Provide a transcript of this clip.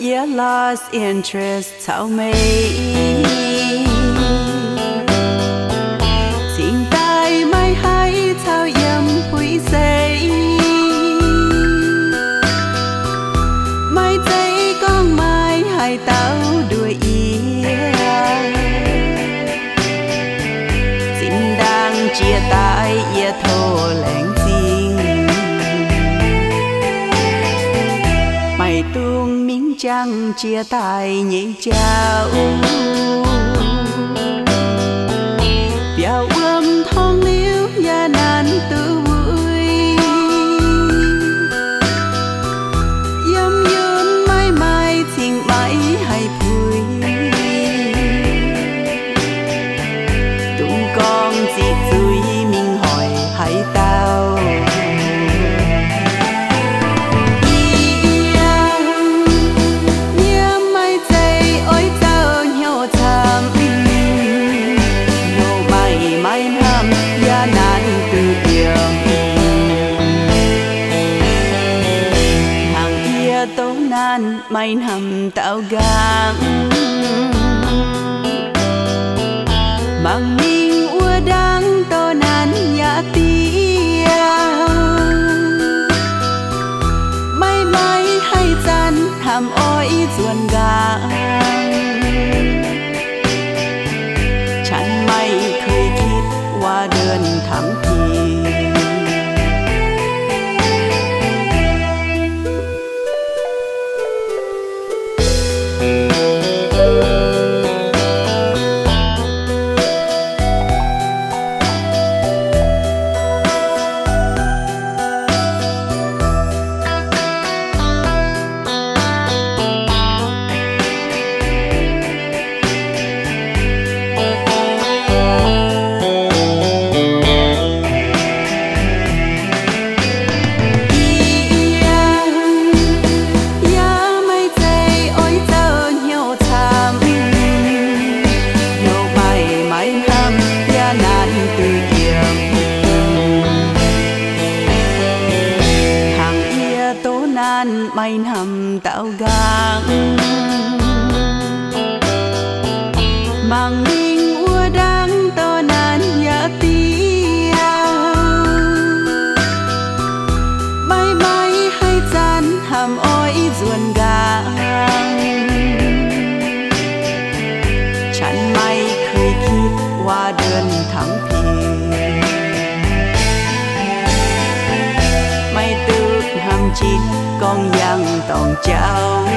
you lost interest, tell me. Tình tay mai hãy thao yếm hủy dây mai dây con mai hãy tao đuổi yên tình đang chia tay yết thô lãnh tình mày tôi chẳng chia tay nhị chào biểu ươm thong liếu gia nan tự vui. Dâm yếm mãi mãi tình mãi hay vui tụng con dịp vui hàng kia tố nan nằm tạo gang mang ninh ua đang to nan ya tia mai mai hay gian tham oi ruồn gà. nan bay hầm tạo gang. Bằng linh ua đang to nan ya tia bay bay hay gian hầm oi ruồn gạc chẳng may khơi kịp qua đơn thẳng thề chín con giang tòn cháu